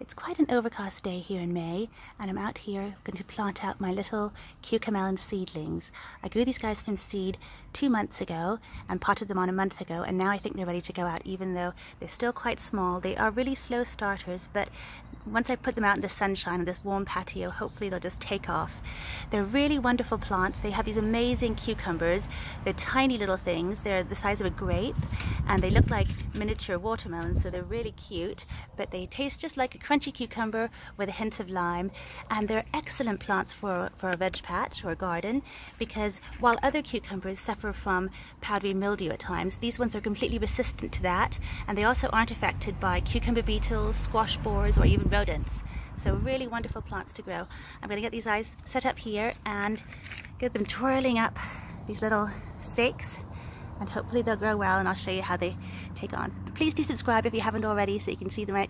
It's quite an overcast day here in May and I'm out here going to plant out my little cucamelon seedlings. I grew these guys from seed two months ago and potted them on a month ago and now I think they're ready to go out even though they're still quite small. They are really slow starters but once I put them out in the sunshine on this warm patio hopefully they'll just take off. They're really wonderful plants. They have these amazing cucumbers. They're tiny little things. They're the size of a grape and they look like miniature watermelons so they're really cute but they taste just like a crunchy cucumber with a hint of lime and they're excellent plants for, for a veg patch or a garden because while other cucumbers suffer from powdery mildew at times, these ones are completely resistant to that and they also aren't affected by cucumber beetles, squash borers or even rodents. So really wonderful plants to grow. I'm going to get these eyes set up here and get them twirling up these little stakes and hopefully they'll grow well and I'll show you how they take on. Please do subscribe if you haven't already so you can see the next